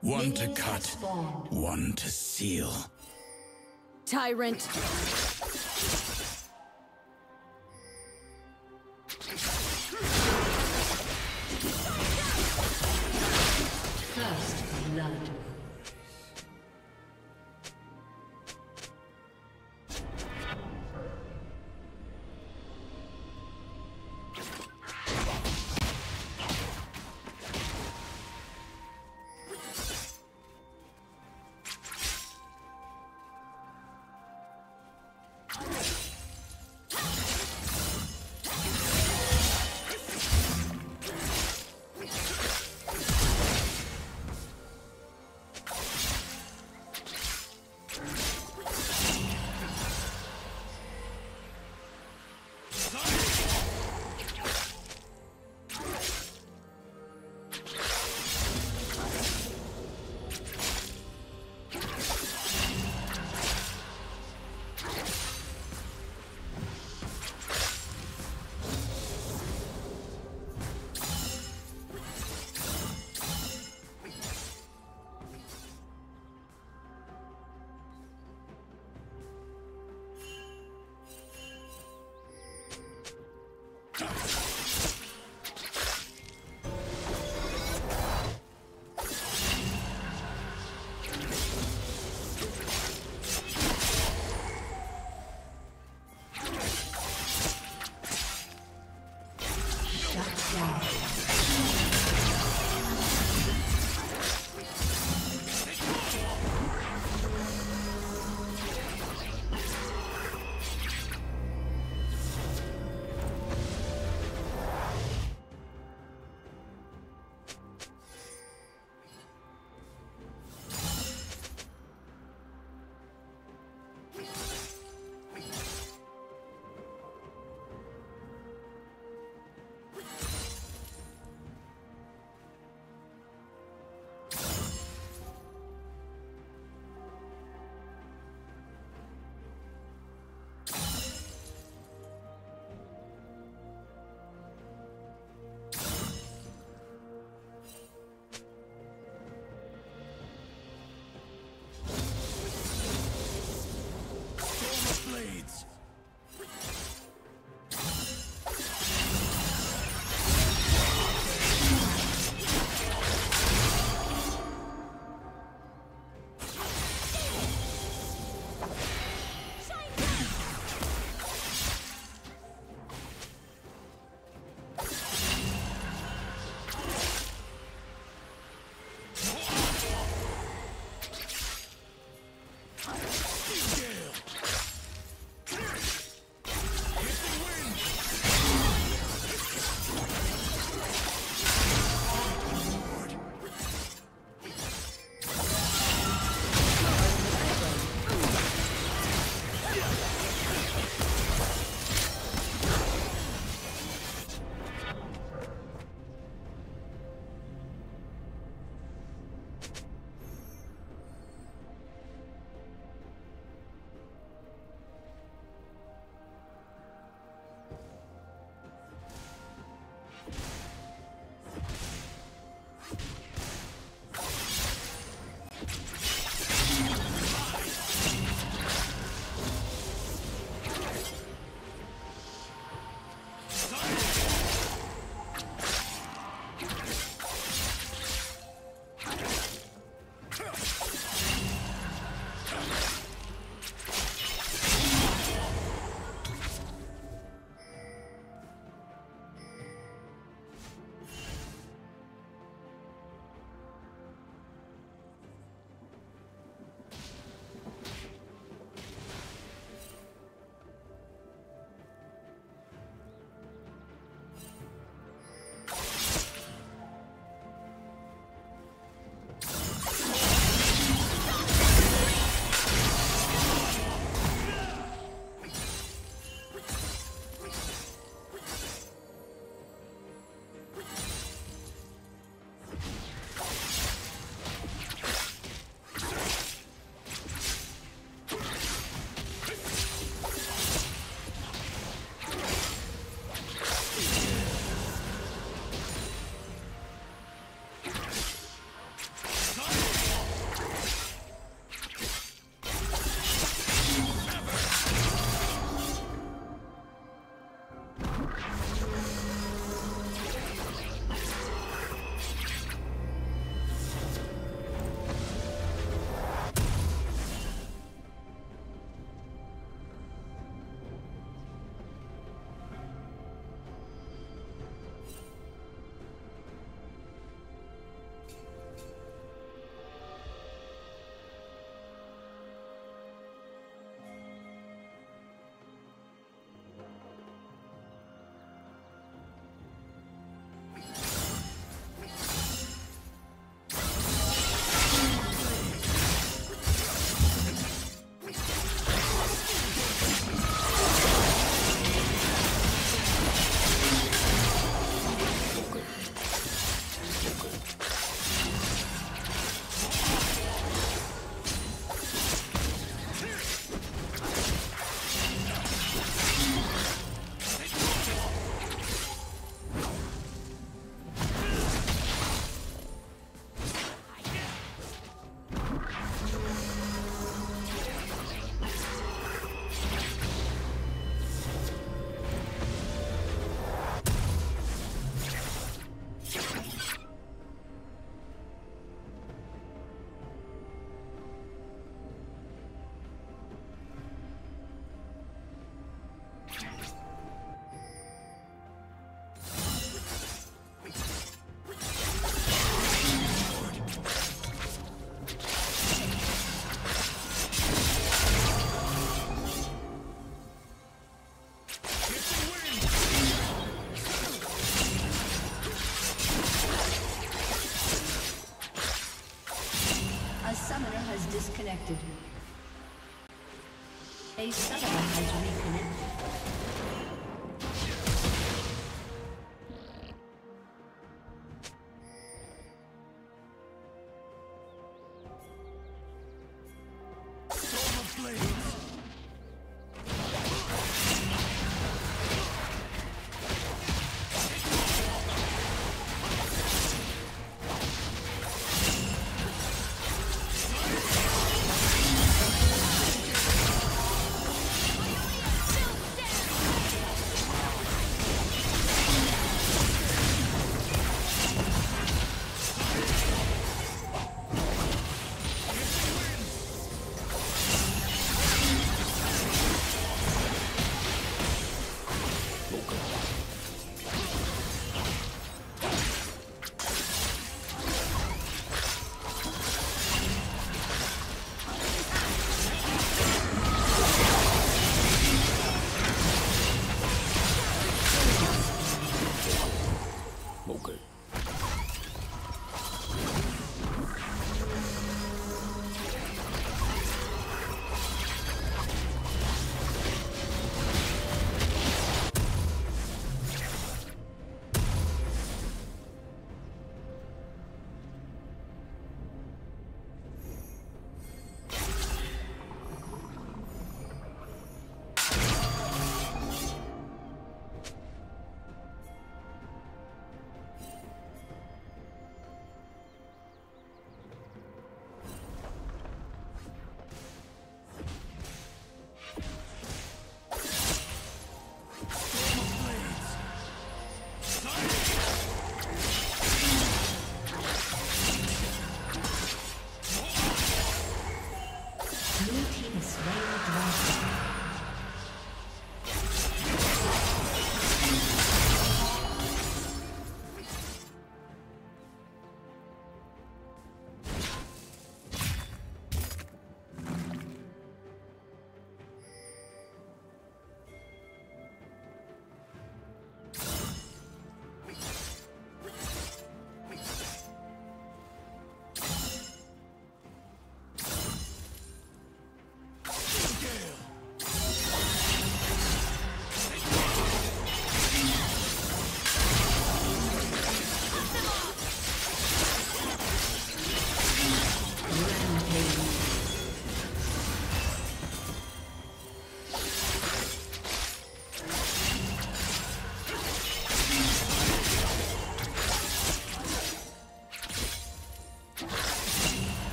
One to cut, one to seal. Tyrant.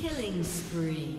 Killing spree.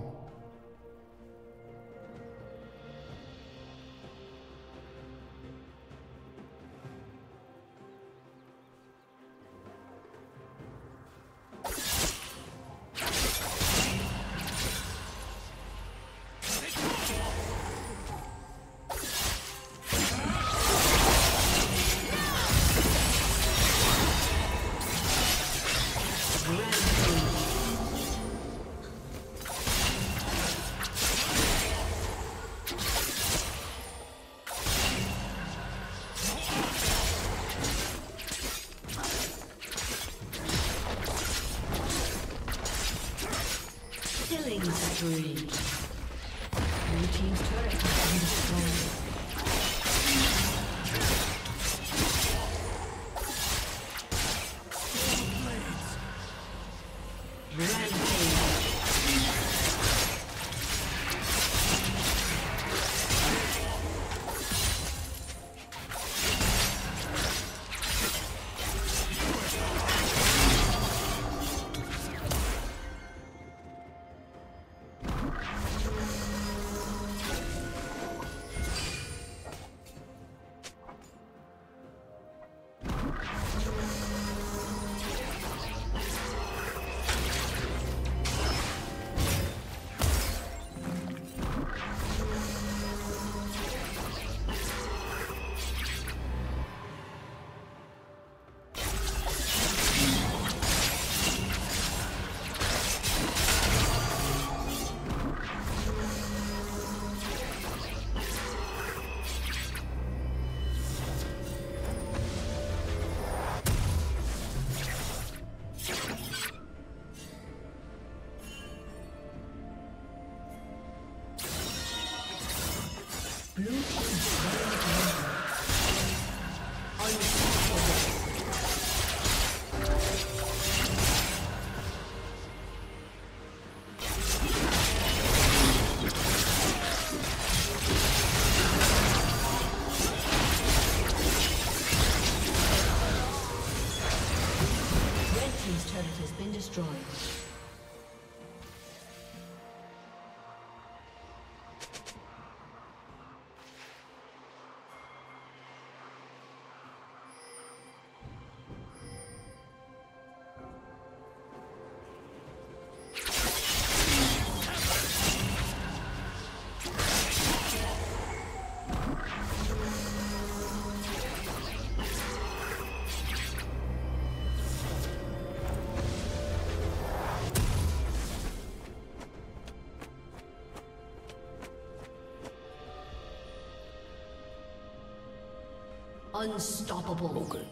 Unstoppable. Okay.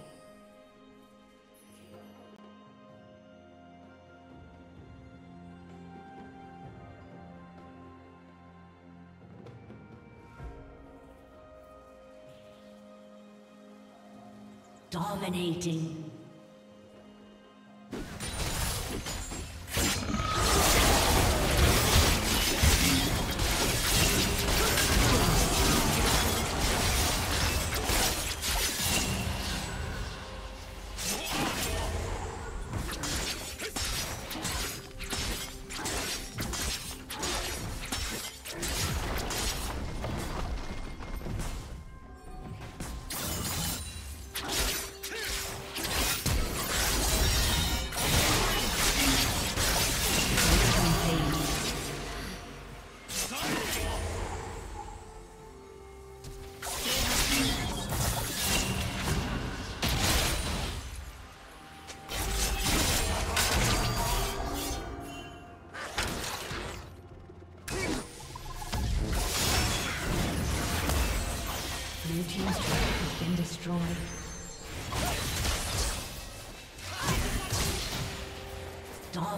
Dominating.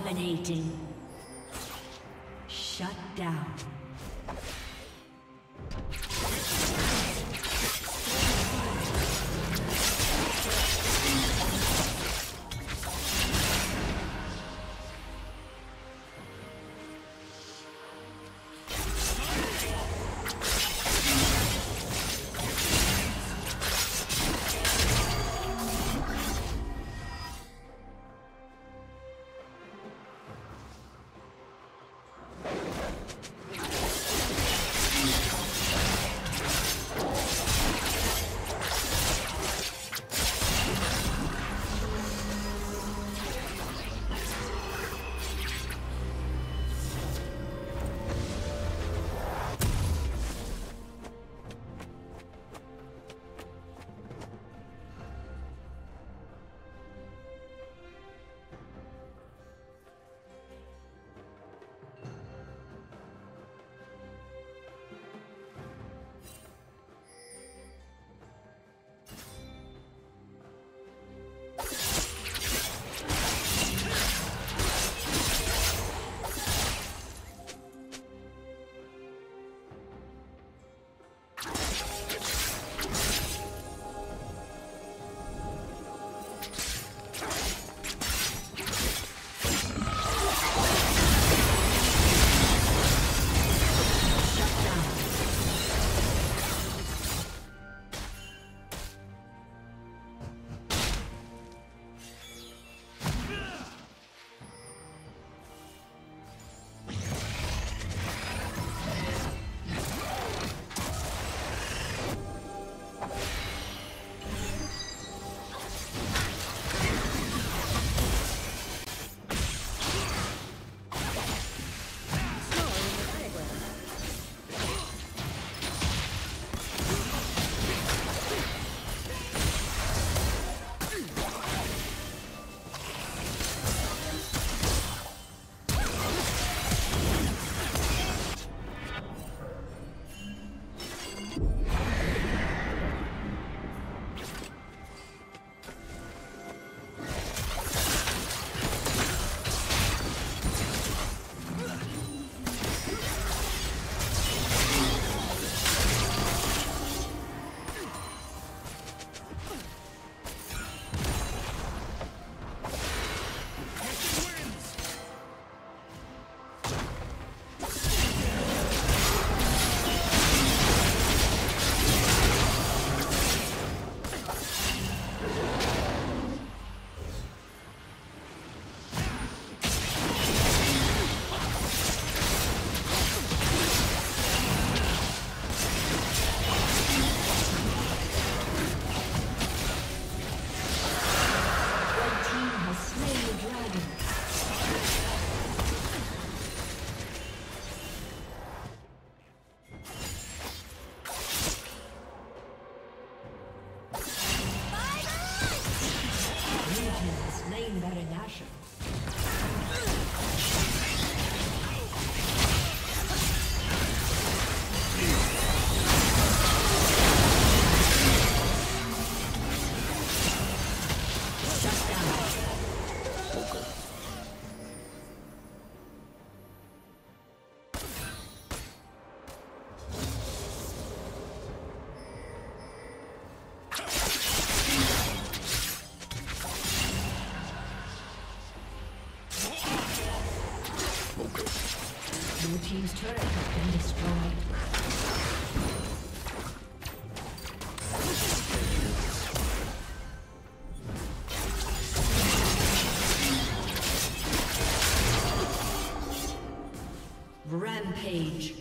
Dominating. Rampage.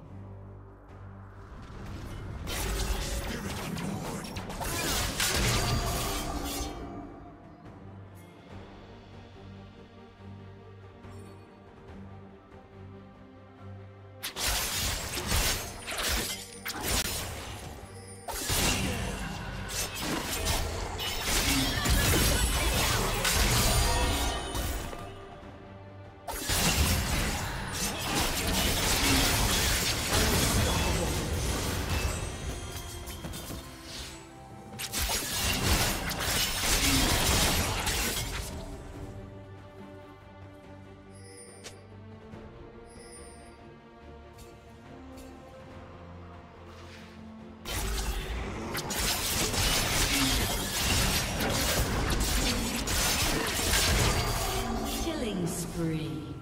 Killing spree.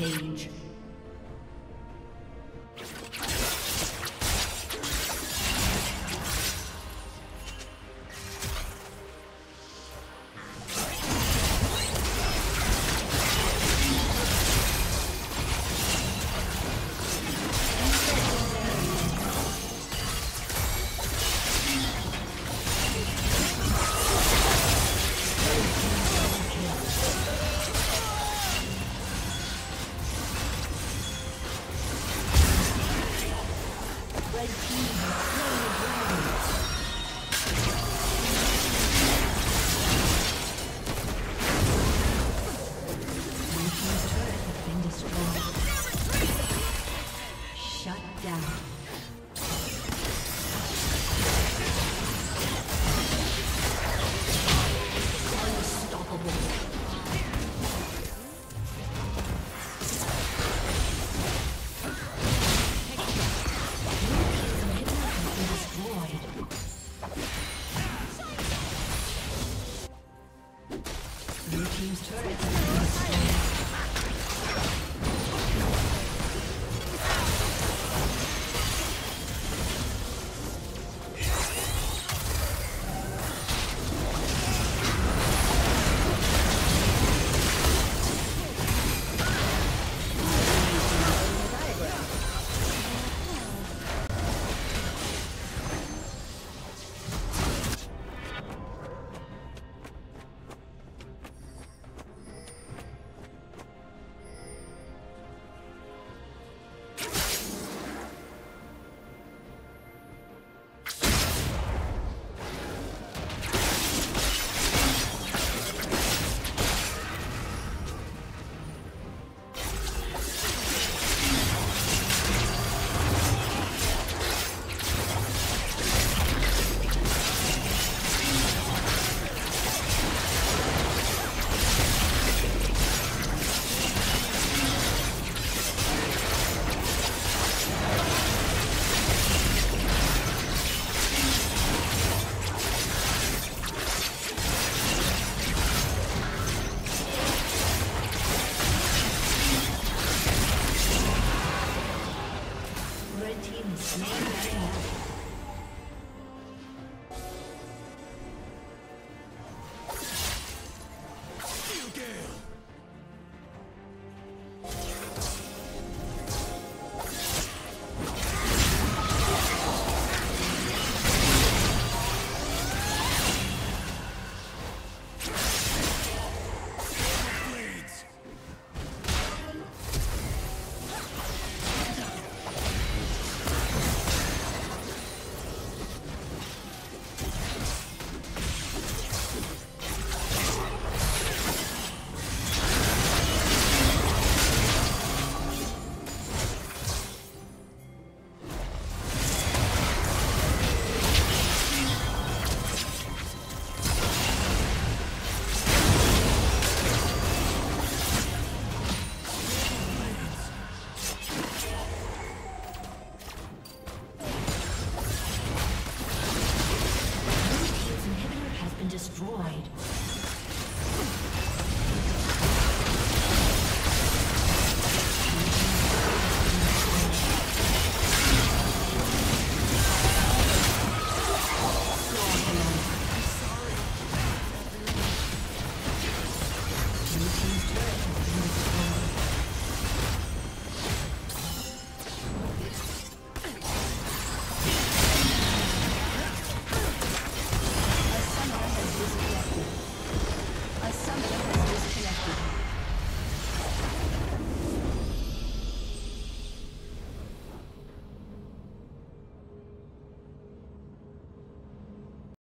Rampage. Red team is slain